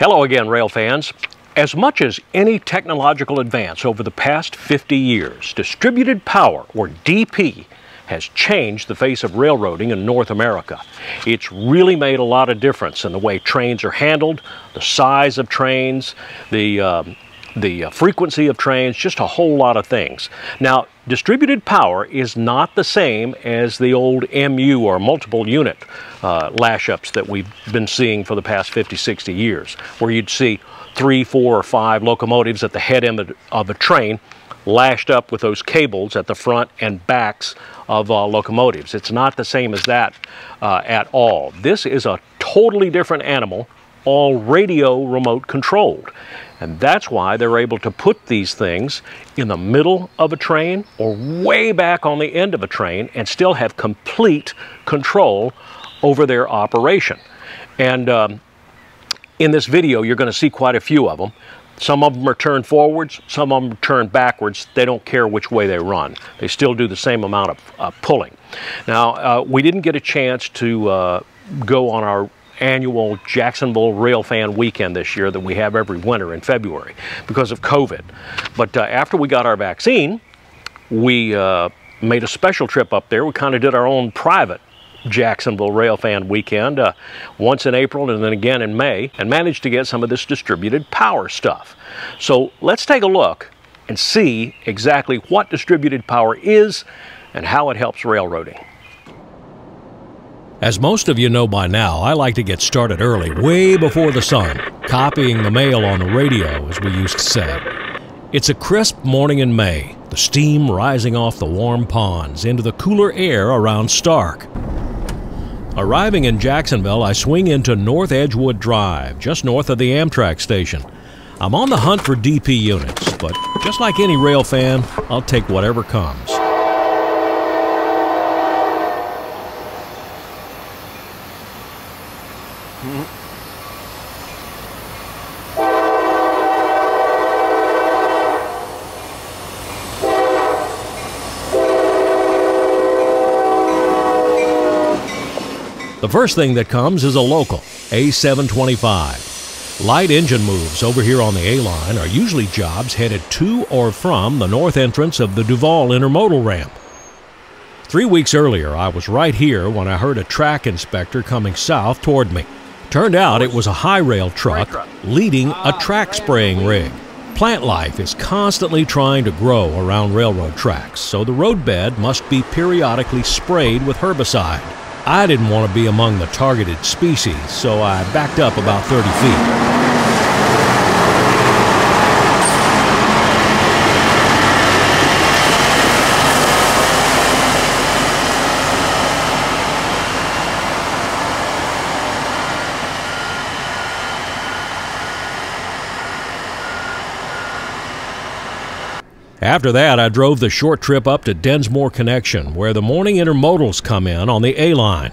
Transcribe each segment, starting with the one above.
Hello again, rail fans. As much as any technological advance over the past 50 years, distributed power, or DP, has changed the face of railroading in North America. It's really made a lot of difference in the way trains are handled, the size of trains, the um, the uh, frequency of trains, just a whole lot of things. Now, distributed power is not the same as the old MU or multiple unit uh, lash ups that we've been seeing for the past 50, 60 years, where you'd see three, four, or five locomotives at the head end of a train lashed up with those cables at the front and backs of uh, locomotives. It's not the same as that uh, at all. This is a totally different animal, all radio remote controlled. And that's why they're able to put these things in the middle of a train or way back on the end of a train and still have complete control over their operation. And um, in this video, you're going to see quite a few of them. Some of them are turned forwards, some of them turn backwards. They don't care which way they run. They still do the same amount of uh, pulling. Now, uh, we didn't get a chance to uh, go on our annual Jacksonville Railfan weekend this year that we have every winter in February because of COVID. But uh, after we got our vaccine, we uh, made a special trip up there. We kind of did our own private Jacksonville Railfan weekend, uh, once in April and then again in May, and managed to get some of this distributed power stuff. So let's take a look and see exactly what distributed power is and how it helps railroading. As most of you know by now, I like to get started early, way before the sun, copying the mail on the radio, as we used to say. It's a crisp morning in May, the steam rising off the warm ponds into the cooler air around Starke. Arriving in Jacksonville, I swing into North Edgewood Drive, just north of the Amtrak station. I'm on the hunt for DP units, but just like any rail fan, I'll take whatever comes. The first thing that comes is a local, A725. Light engine moves over here on the A line are usually jobs headed to or from the north entrance of the Duval Intermodal Ramp. Three weeks earlier, I was right here when I heard a track inspector coming south toward me. Turned out it was a high rail truck leading a track spraying rig. Plant life is constantly trying to grow around railroad tracks, so the roadbed must be periodically sprayed with herbicide. I didn't want to be among the targeted species, so I backed up about 30 feet. After that, I drove the short trip up to Dinsmore Connection, where the morning intermodals come in on the A line.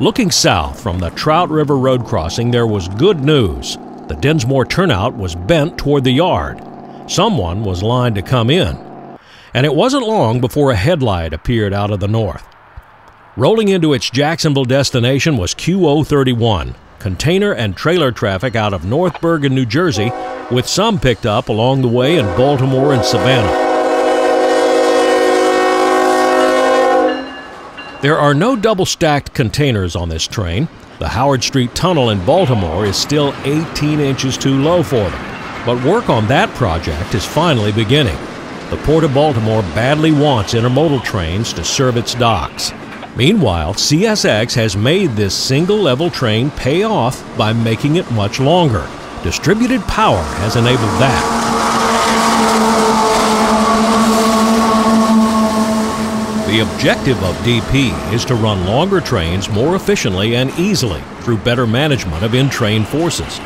Looking south from the Trout River Road crossing, there was good news. The Dinsmore turnout was bent toward the yard. Someone was lined to come in. And it wasn't long before a headlight appeared out of the north. Rolling into its Jacksonville destination was QO31, container and trailer traffic out of North Bergen, New Jersey, with some picked up along the way in Baltimore and Savannah. There are no double stacked containers on this train. The Howard Street Tunnel in Baltimore is still 18 inches too low for them. But work on that project is finally beginning. The Port of Baltimore badly wants intermodal trains to serve its docks. Meanwhile, CSX has made this single level train pay off by making it much longer. Distributed power has enabled that. The objective of DP is to run longer trains more efficiently and easily through better management of in-train forces.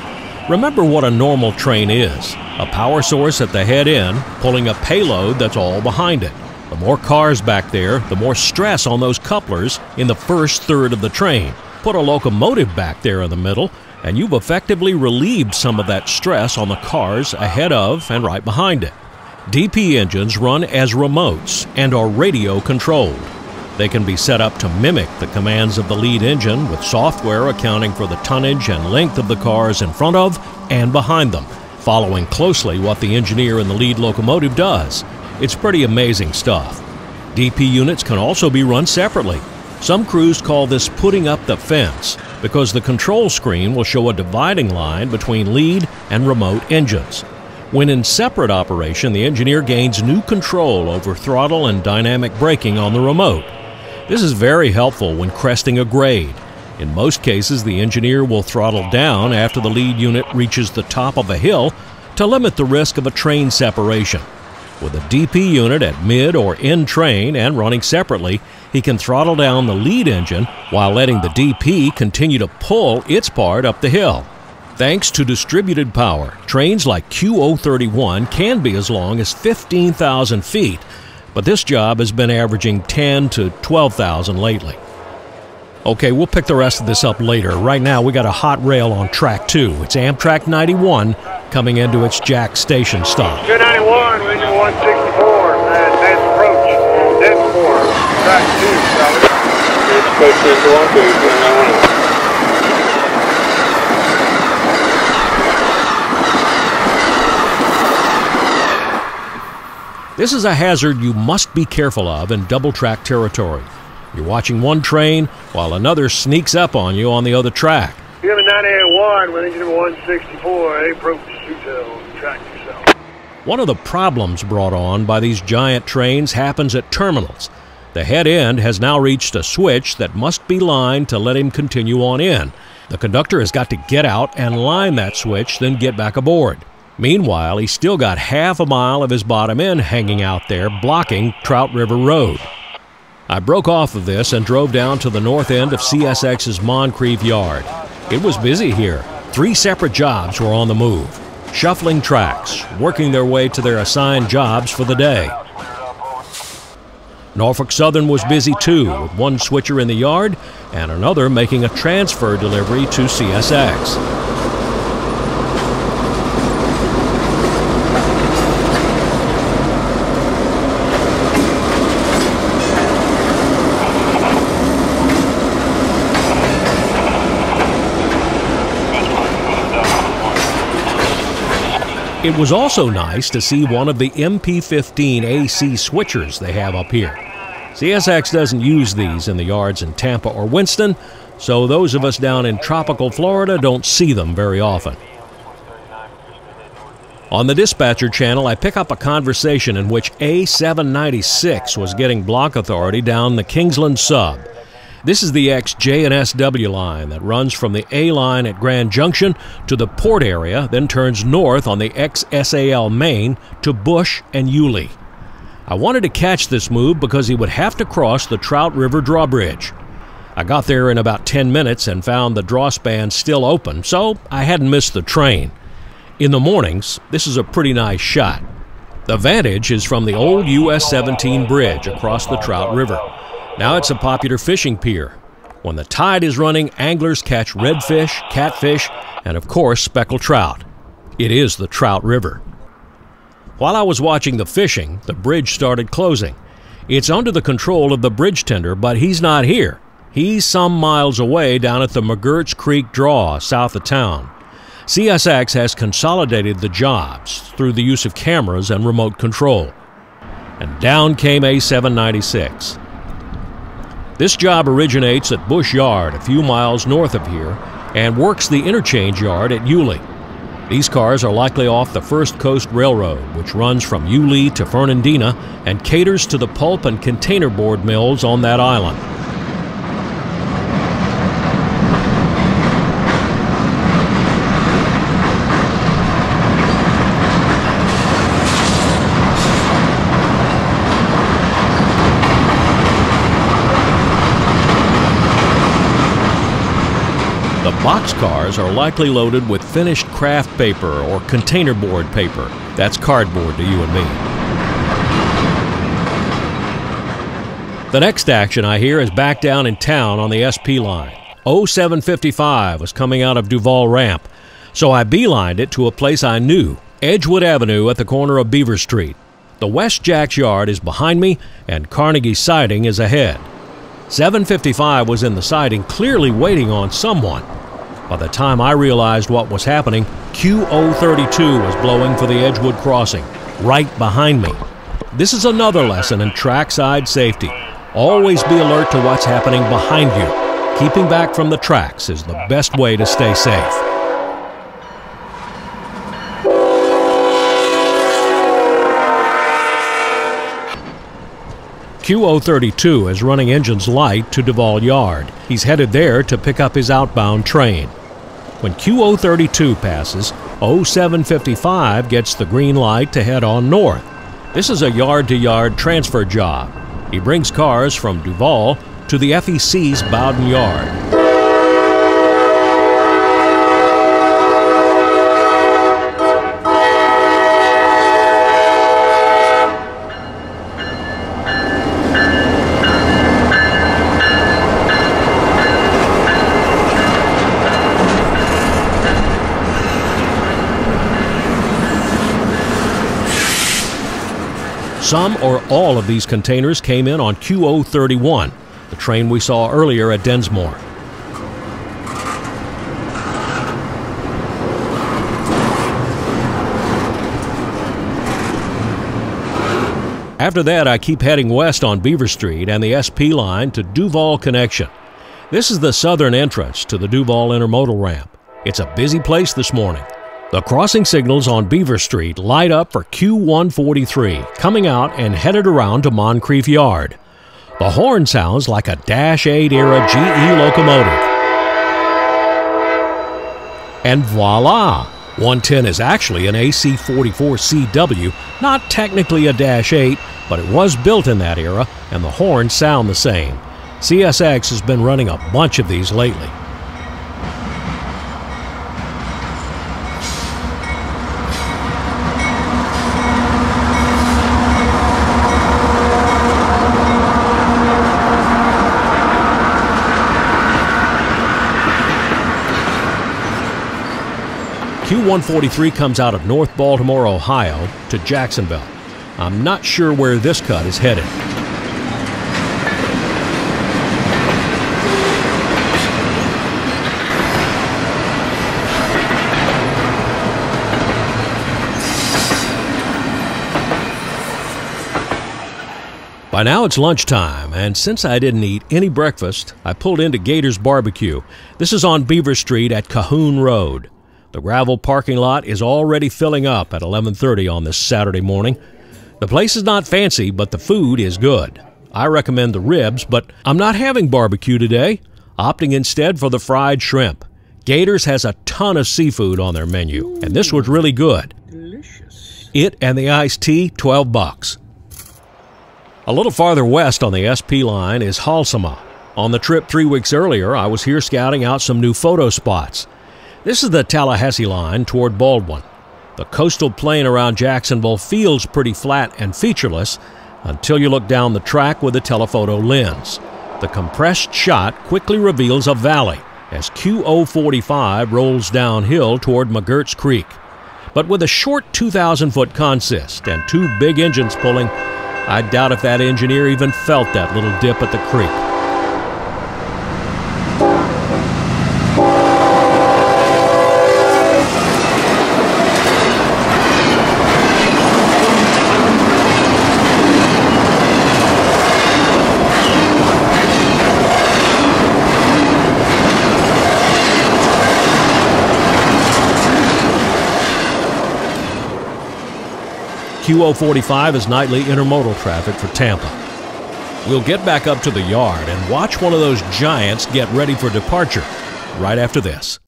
Remember what a normal train is. A power source at the head end pulling a payload that's all behind it. The more cars back there, the more stress on those couplers in the first third of the train. Put a locomotive back there in the middle, and you've effectively relieved some of that stress on the cars ahead of and right behind it. DP engines run as remotes and are radio controlled. They can be set up to mimic the commands of the lead engine with software accounting for the tonnage and length of the cars in front of and behind them, following closely what the engineer in the lead locomotive does. It's pretty amazing stuff. DP units can also be run separately. Some crews call this putting up the fence because the control screen will show a dividing line between lead and remote engines. When in separate operation, the engineer gains new control over throttle and dynamic braking on the remote. This is very helpful when cresting a grade. In most cases, the engineer will throttle down after the lead unit reaches the top of a hill to limit the risk of a train separation. With a DP unit at mid or end train and running separately, he can throttle down the lead engine while letting the DP continue to pull its part up the hill. Thanks to distributed power, trains like QO31 can be as long as 15,000 feet, but this job has been averaging 10 to 12,000 lately. Okay, we'll pick the rest of this up later. Right now, we got a hot rail on track 2. It's Amtrak 91 coming into its Jack Station stop. 291, engine 164, and advance approach, Denver, track 2, solid. This is a hazard you must be careful of in double track territory. You're watching one train while another sneaks up on you on the other track. You're 981 with engine 164, approach track yourself. One of the problems brought on by these giant trains happens at terminals. The head end has now reached a switch that must be lined to let him continue on in. The conductor has got to get out and line that switch, then get back aboard. Meanwhile, he still got half a mile of his bottom end hanging out there, blocking Trout River Road. I broke off of this and drove down to the north end of CSX's Moncrief Yard. It was busy here. Three separate jobs were on the move, shuffling tracks, working their way to their assigned jobs for the day. Norfolk Southern was busy too, with one switcher in the yard and another making a transfer delivery to CSX. It was also nice to see one of the MP15 AC switchers they have up here. CSX doesn't use these in the yards in Tampa or Winston, so those of us down in tropical Florida don't see them very often. On the dispatcher channel, I pick up a conversation in which A796 was getting block authority down the Kingsland sub. This is the ex-JNSW line that runs from the A line at Grand Junction to the port area, then turns north on the ex-SAL main to Bush and Yulee. I wanted to catch this move because he would have to cross the Trout River drawbridge. I got there in about 10 minutes and found the draw span still open, so I hadn't missed the train. In the mornings, this is a pretty nice shot. The vantage is from the old US 17 bridge across the Trout River. Now it's a popular fishing pier. When the tide is running, anglers catch redfish, catfish, and of course speckled trout. It is the Trout River. While I was watching the fishing, the bridge started closing. It's under the control of the bridge tender, but he's not here. He's some miles away down at the McGirts Creek Draw south of town. CSX has consolidated the jobs through the use of cameras and remote control. And down came A796. This job originates at Bush Yard, a few miles north of here, and works the interchange yard at Yulee. These cars are likely off the First Coast Railroad, which runs from Yulee to Fernandina and caters to the pulp and container board mills on that island. The boxcars are likely loaded with finished kraft paper or containerboard paper. That's cardboard to you and me. The next action I hear is back down in town on the SP line. 0755 was coming out of Duval Ramp, so I beelined it to a place I knew, Edgewood Avenue at the corner of Beaver Street. The West Jacks Yard is behind me, and Carnegie Siding is ahead. 755 was in the siding, clearly waiting on someone. By the time I realized what was happening, QO32 was blowing for the Edgewood crossing, right behind me. This is another lesson in trackside safety. Always be alert to what's happening behind you. Keeping back from the tracks is the best way to stay safe. QO32 is running engines light to Duval Yard. He's headed there to pick up his outbound train. When QO32 passes, 0755 gets the green light to head on north. This is a yard to yard transfer job. He brings cars from Duval to the FEC's Bowden Yard. Some or all of these containers came in on QO31, the train we saw earlier at Dinsmore. After that, I keep heading west on Beaver Street and the SP line to Duval Connection. This is the southern entrance to the Duval Intermodal Ramp. It's a busy place this morning. The crossing signals on Beaver Street light up for Q143, coming out and headed around to Moncrief Yard. The horn sounds like a Dash 8 era GE locomotive. And voila! 110 is actually an AC44CW, not technically a Dash 8, but it was built in that era, and the horns sound the same. CSX has been running a bunch of these lately. Q143 comes out of North Baltimore, Ohio to Jacksonville. I'm not sure where this cut is headed. By now it's lunchtime, and since I didn't eat any breakfast, I pulled into Gator's Barbecue. This is on Beaver Street at Cahoon Road. The gravel parking lot is already filling up at 11:30 on this Saturday morning. The place is not fancy, but the food is good. I recommend the ribs, but I'm not having barbecue today, opting instead for the fried shrimp. Gators has a ton of seafood on their menu, and this was really good. Delicious. It and the iced tea, 12 bucks. A little farther west on the SP line is Halsema. On the trip three weeks earlier, I was here scouting out some new photo spots. This is the Tallahassee line toward Baldwin. The coastal plain around Jacksonville feels pretty flat and featureless until you look down the track with a telephoto lens. The compressed shot quickly reveals a valley as QO45 rolls downhill toward McGirts Creek. But with a short 2,000 foot consist and two big engines pulling, I doubt if that engineer even felt that little dip at the creek. QO45 is nightly intermodal traffic for Tampa. We'll get back up to the yard and watch one of those giants get ready for departure right after this.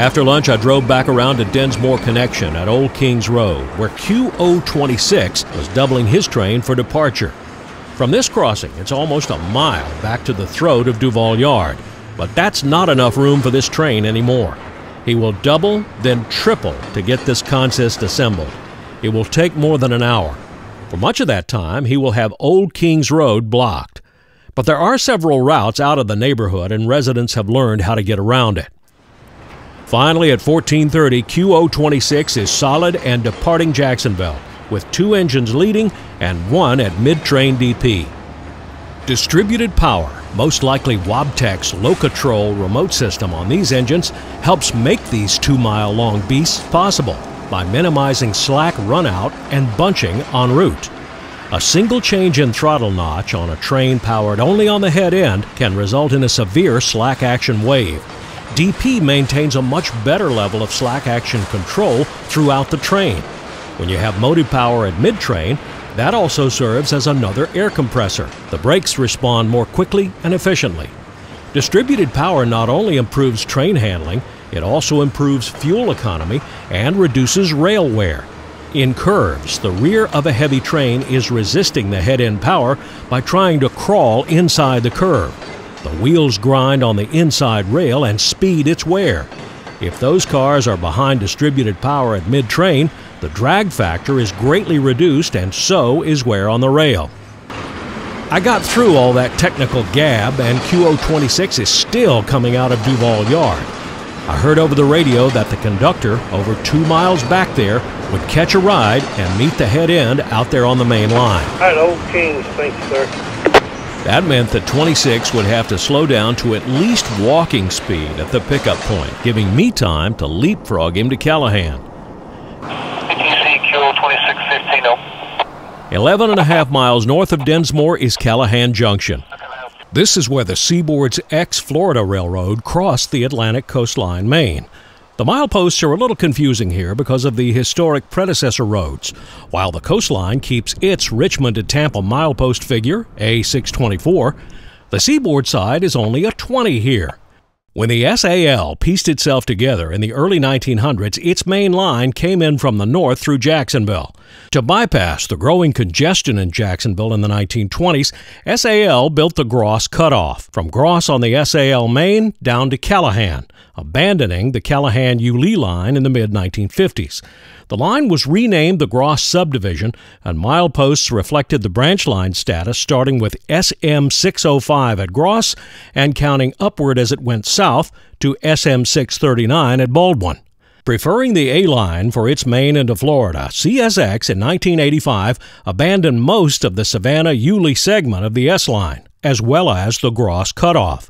After lunch, I drove back around to Dinsmore Connection at Old Kings Road, where QO26 was doubling his train for departure. From this crossing, it's almost a mile back to the throat of Duval Yard, but that's not enough room for this train anymore. He will double, then triple to get this consist assembled. It will take more than an hour. For much of that time, he will have Old Kings Road blocked. But there are several routes out of the neighborhood, and residents have learned how to get around it. Finally, at 1430, QO26 is solid and departing Jacksonville, with two engines leading and one at mid-train DP. Distributed power, most likely Wabtec's Locotrol remote system on these engines, helps make these two-mile-long beasts possible by minimizing slack runout and bunching en route. A single change in throttle notch on a train powered only on the head end can result in a severe slack action wave. DP maintains a much better level of slack action control throughout the train. When you have motive power at mid train, that also serves as another air compressor. The brakes respond more quickly and efficiently. Distributed power not only improves train handling, it also improves fuel economy and reduces rail wear. In curves, the rear of a heavy train is resisting the head end power by trying to crawl inside the curve. The wheels grind on the inside rail and speed its wear. If those cars are behind distributed power at mid train, the drag factor is greatly reduced and so is wear on the rail. I got through all that technical gab, and QO26 is still coming out of Duval Yard. I heard over the radio that the conductor, over two miles back there, would catch a ride and meet the head end out there on the main line. Hi, Old Kings. Thank you, sir. That meant that 26 would have to slow down to at least walking speed at the pickup point, giving me time to leapfrog him to Callahan. 2615 11 and a half miles north of Dinsmore is Callahan Junction. This is where the Seaboard's ex Florida Railroad crossed the Atlantic coastline, main. The mileposts are a little confusing here because of the historic predecessor roads. While the coastline keeps its Richmond to Tampa milepost figure, A624, the seaboard side is only a 20 here. When the SAL pieced itself together in the early 1900s, its main line came in from the north through Jacksonville. To bypass the growing congestion in Jacksonville in the 1920s, SAL built the Gross Cutoff from Gross on the SAL main down to Callahan, abandoning the Callahan Yulee line in the mid 1950s. The line was renamed the Gross Subdivision, and mileposts reflected the branch line status starting with SM 605 at Gross and counting upward as it went south to SM 639 at Baldwin. Preferring the A line for its main into Florida, CSX in 1985 abandoned most of the Savannah Yulee segment of the S line, as well as the Gross cutoff.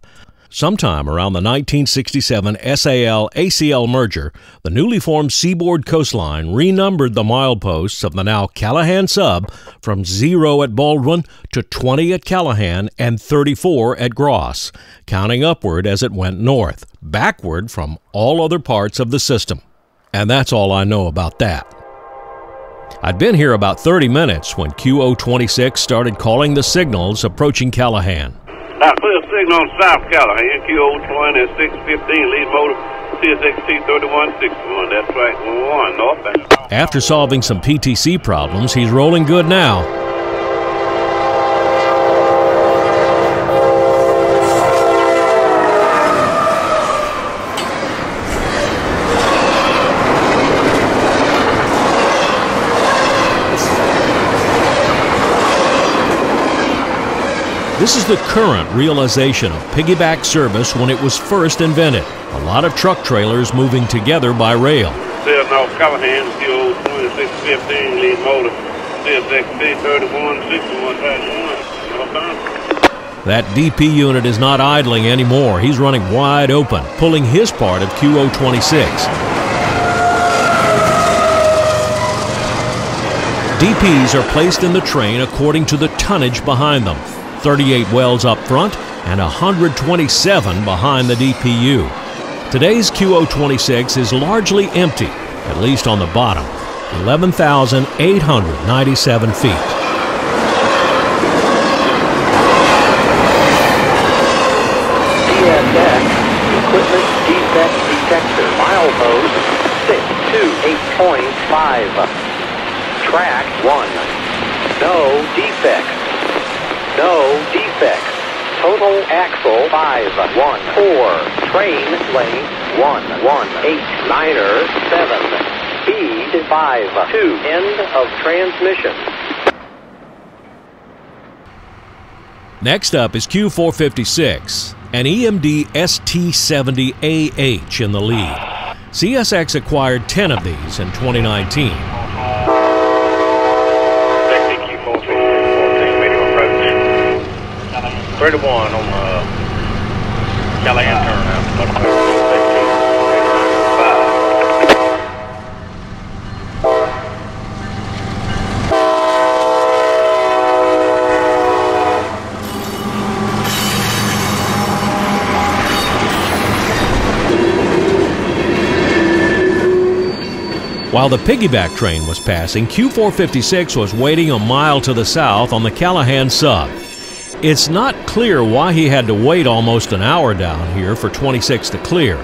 Sometime around the 1967 SAL ACL merger, the newly formed Seaboard Coast Line renumbered the mileposts of the now Callahan sub from zero at Baldwin to 20 at Callahan and 34 at Gross, counting upward as it went north, backward from all other parts of the system. And that's all I know about that. I'd been here about 30 minutes when QO26 started calling the signals approaching Callahan. Now, clear signal on South Callahan, QO 2615, lead motor, CSXT 3161. That's track 1, northbound. After solving some PTC problems, he's rolling good now. This is the current realization of piggyback service when it was first invented. A lot of truck trailers moving together by rail. Clear North Callahan, QO 2615, lead motor, CSXT 3161, track 1, northbound. That DP unit is not idling anymore. He's running wide open, pulling his part of QO26. DPs are placed in the train according to the tonnage behind them. 38 wells up front and 127 behind the DPU. Today's QO26 is largely empty, at least on the bottom, 11,897 feet. CSX Equipment Defect Detector Milepost 628.5 Track 1 No defects No defects Total axle 514 Train length 1189er 7 Speed 52 End of transmission. Next up is Q456, an EMD ST70AH in the lead. CSX acquired 10 of these in 2019. Three to one on uh, the Callahan turnout. While the piggyback train was passing, Q456 was waiting a mile to the south on the Callahan sub. It's not clear why he had to wait almost an hour down here for 26 to clear.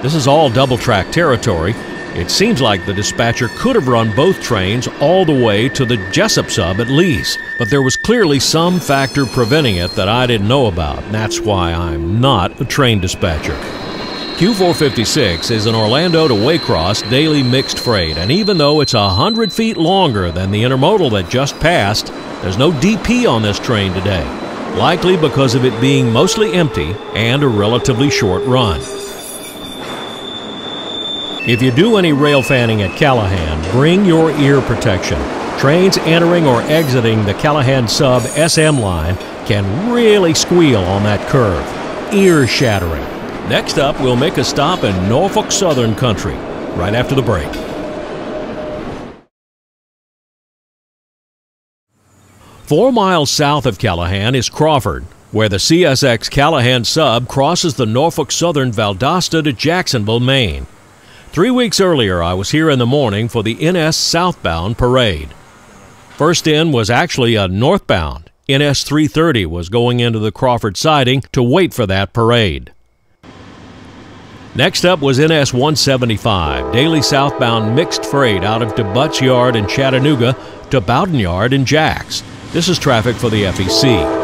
This is all double track territory. It seems like the dispatcher could have run both trains all the way to the Jesup sub at least, but there was clearly some factor preventing it that I didn't know about, and that's why I'm not a train dispatcher. Q456 is an Orlando to Waycross daily mixed freight, and even though it's 100 feet longer than the intermodal that just passed, there's no DP on this train today, likely because of it being mostly empty and a relatively short run. If you do any rail fanning at Callahan, bring your ear protection. Trains entering or exiting the Callahan sub SM line can really squeal on that curve. Ear shattering. Next up, we'll make a stop in Norfolk Southern Country right after the break. Four miles south of Callahan is Crawford, where the CSX Callahan sub crosses the Norfolk Southern Valdosta to Jacksonville, main. Three weeks earlier, I was here in the morning for the NS southbound parade. First in was actually a northbound. NS 330 was going into the Crawford siding to wait for that parade. Next up was NS 175, daily southbound mixed freight out of DeButts Yard in Chattanooga to Bowden Yard in Jax. This is traffic for the FEC.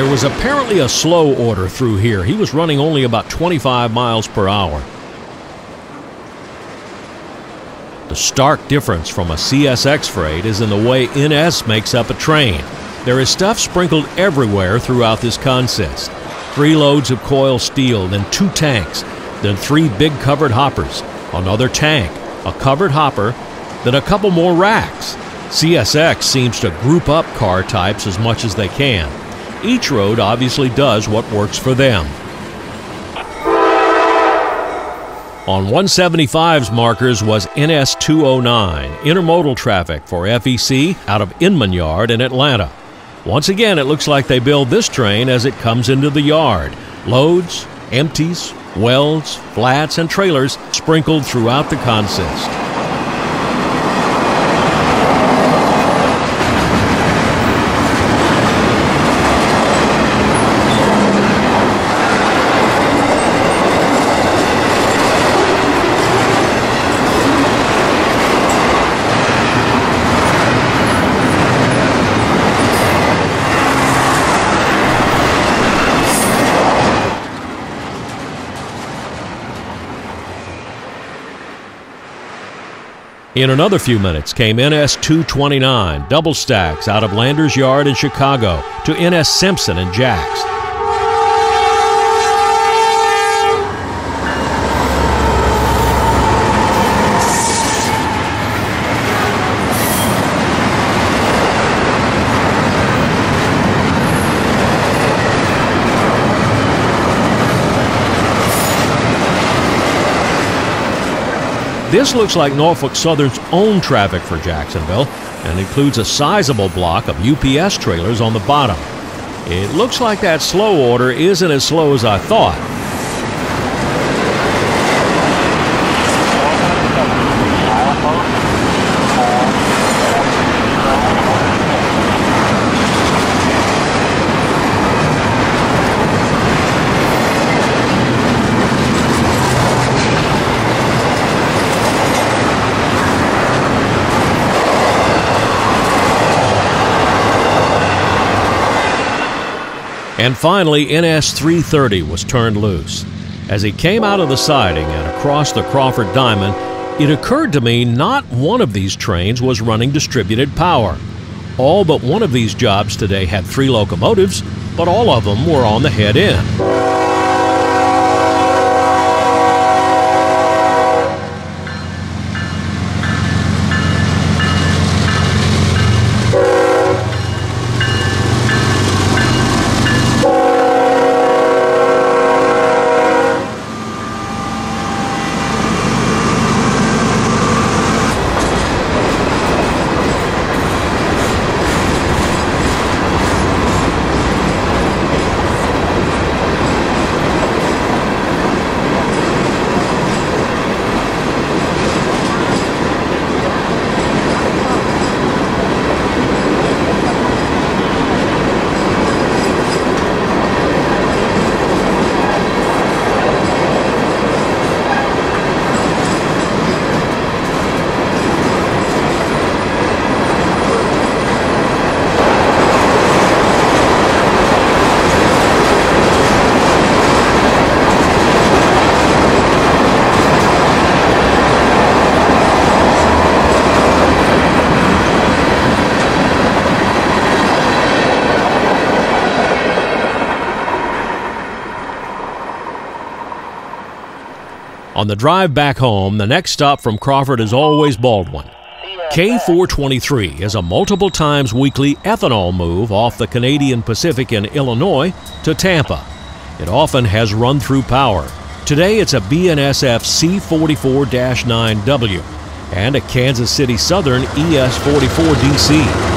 There was apparently a slow order through here. He was running only about 25 miles per hour. The stark difference from a CSX freight is in the way NS makes up a train. There is stuff sprinkled everywhere throughout this consist. Three loads of coil steel, then two tanks, then three big covered hoppers, another tank, a covered hopper, then a couple more racks. CSX seems to group up car types as much as they can. Each road obviously does what works for them. On 175's markers was NS 209, intermodal traffic for FEC out of Inman Yard in Atlanta. Once again, it looks like they build this train as it comes into the yard. Loads, empties, welds, flats, and trailers sprinkled throughout the consist. In another few minutes came NS 229, double stacks out of Landers Yard in Chicago to NS Simpson and Jax. This looks like Norfolk Southern's own traffic for Jacksonville and includes a sizable block of UPS trailers on the bottom. It looks like that slow order isn't as slow as I thought. And finally, NS 330 was turned loose. As he came out of the siding and across the Crawford Diamond, it occurred to me not one of these trains was running distributed power. All but one of these jobs today had three locomotives, but all of them were on the head end. On the drive back home, the next stop from Crawford is always Baldwin. K423 is a multiple times weekly ethanol move off the Canadian Pacific in Illinois to Tampa. It often has run through power. Today it's a BNSF C44 9W and a Kansas City Southern ES44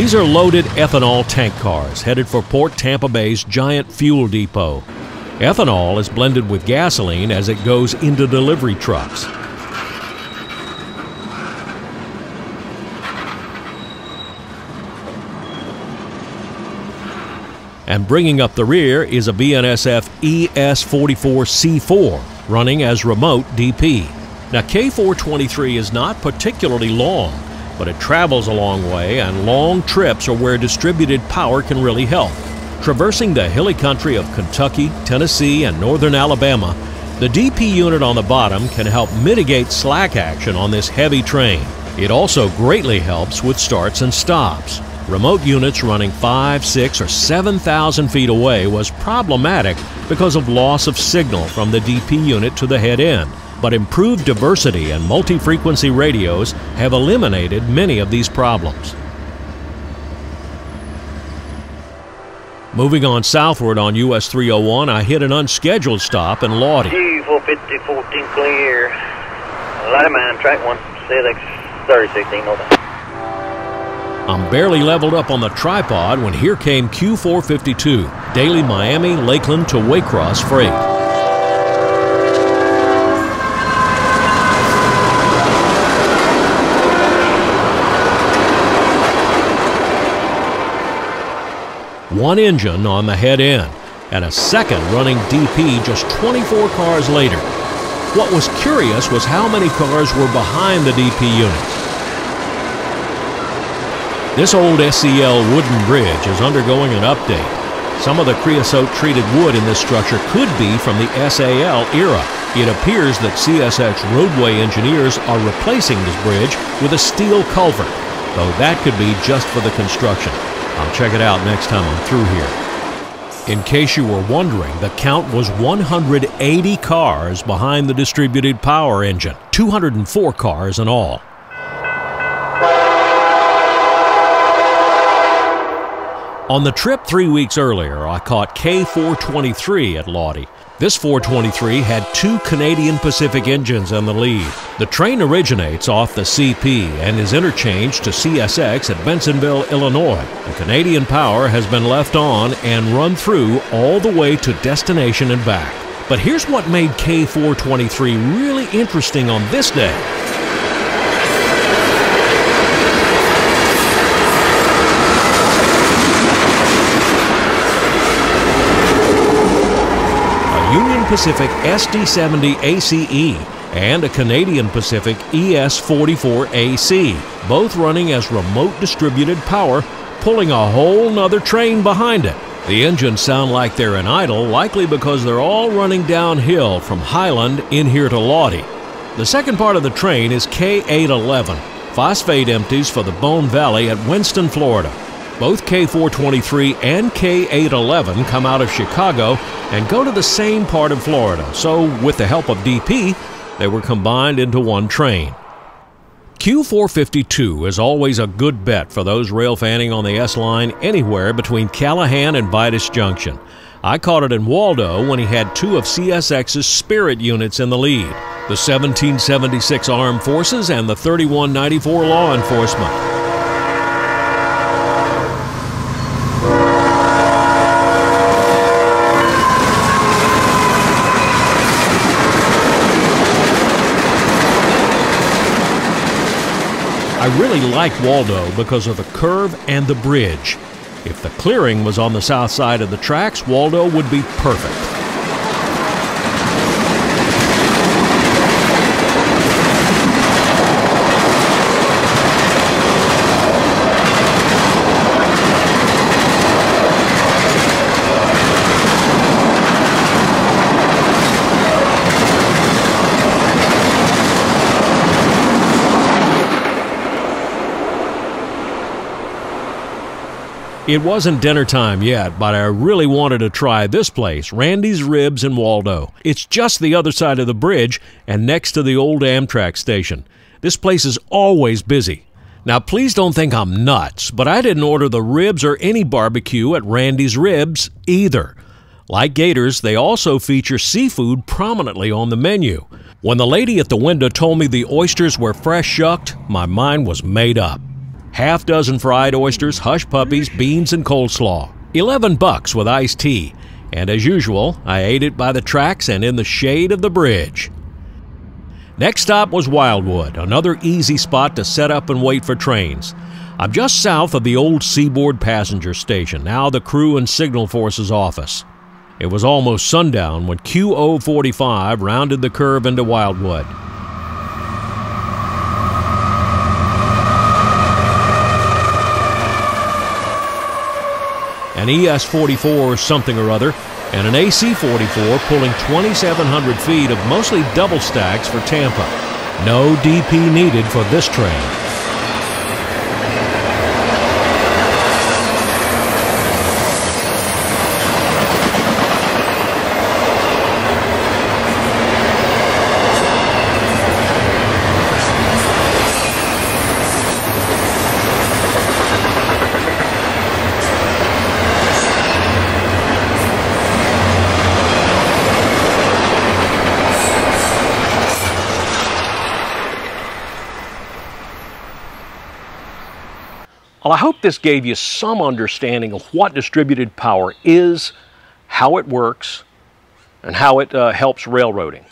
These are loaded ethanol tank cars headed for Port Tampa Bay's giant fuel depot. Ethanol is blended with gasoline as it goes into delivery trucks. And bringing up the rear is a BNSF ES44C4 running as remote DP. Now, K423 is not particularly long, but it travels a long way, and long trips are where distributed power can really help. Traversing the hilly country of Kentucky, Tennessee, and northern Alabama, the DP unit on the bottom can help mitigate slack action on this heavy train. It also greatly helps with starts and stops. Remote units running 5, 6, or 7,000 feet away was problematic because of loss of signal from the DP unit to the head end but improved diversity and multi-frequency radios have eliminated many of these problems. Moving on southward on US 301, I hit an unscheduled stop in Lawtey. G450 14 clear. Line man, track 1, CSX 3016, north. I'm barely leveled up on the tripod when here came Q452, daily Miami, Lakeland to Waycross freight. One engine on the head end, and a second running DP just 24 cars later. What was curious was how many cars were behind the DP units. This old SEL wooden bridge is undergoing an update. Some of the creosote treated wood in this structure could be from the SAL era. It appears that CSX roadway engineers are replacing this bridge with a steel culvert, though that could be just for the construction. I'll check it out next time I'm through here. In case you were wondering, the count was 180 cars behind the distributed power engine, 204 cars in all. On the trip three weeks earlier, I caught K423 at Lawtey. This 423 had two Canadian Pacific engines in the lead. The train originates off the CP and is interchanged to CSX at Bensenville, Illinois. The Canadian power has been left on and run through all the way to destination and back. But here's what made K423 really interesting on this day. Pacific SD70 ACE and a Canadian Pacific ES44AC, both running as remote distributed power, pulling a whole nother train behind it. The engines sound like they're in idle, likely because they're all running downhill from Highland in here to Lawtey. The second part of the train is K811, phosphate empties for the Bone Valley at Winston, Florida. Both K423 and K811 come out of Chicago and go to the same part of Florida, so with the help of DP, they were combined into one train. Q452 is always a good bet for those rail fanning on the S line anywhere between Callahan and Vitis Junction. I caught it in Waldo when he had two of CSX's Spirit units in the lead the 1776 Armed Forces and the 3194 Law Enforcement. Really like Waldo because of the curve and the bridge. If the clearing was on the south side of the tracks, Waldo would be perfect. It wasn't dinner time yet, but I really wanted to try this place, Randy's Ribs in Waldo. It's just the other side of the bridge and next to the old Amtrak station. This place is always busy. Now, please don't think I'm nuts, but I didn't order the ribs or any barbecue at Randy's Ribs either. Like Gators, they also feature seafood prominently on the menu. When the lady at the window told me the oysters were fresh shucked, my mind was made up half dozen fried oysters, hush puppies, beans, and coleslaw. 11 bucks with iced tea. And as usual, I ate it by the tracks and in the shade of the bridge. Next stop was Wildwood, another easy spot to set up and wait for trains. I'm just south of the old Seaboard passenger station, now the Crew and Signal Forces office. It was almost sundown when QO45 rounded the curve into Wildwood. An ES-44 or something or other, and an AC-44 pulling 2,700 feet of mostly double stacks for Tampa. No DP needed for this train. Well, I hope this gave you some understanding of what distributed power is, how it works, and how it uh, helps railroading.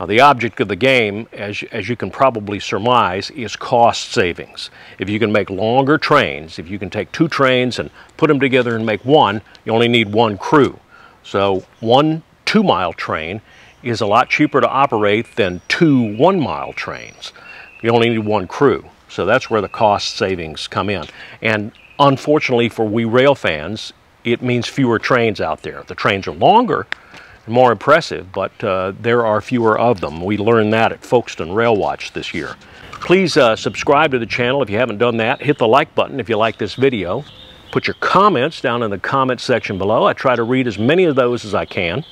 Now, the object of the game, as, as you can probably surmise, is cost savings. If you can make longer trains, if you can take two trains and put them together and make one, you only need one crew. So one two-mile train is a lot cheaper to operate than two one-mile trains. You only need one crew. So that's where the cost savings come in. And unfortunately for we rail fans, it means fewer trains out there. The trains are longer, more impressive, but uh, there are fewer of them. We learned that at Folkston Rail Watch this year. Please uh, subscribe to the channel if you haven't done that. Hit the like button if you like this video. Put your comments down in the comment section below. I try to read as many of those as I can.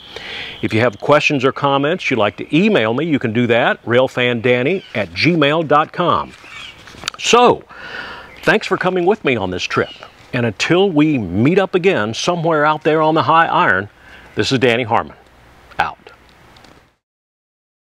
If you have questions or comments you'd like to email me, you can do that, railfandanny at gmail.com. So, thanks for coming with me on this trip. And until we meet up again somewhere out there on the high iron, this is Danny Harmon.